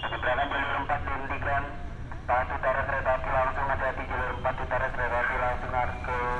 Penyeberangan jalur 4 dihentikan. Taat utara kereta api langsung hati-hati jalur 4 utara kereta api langsung Argo Parahyangan.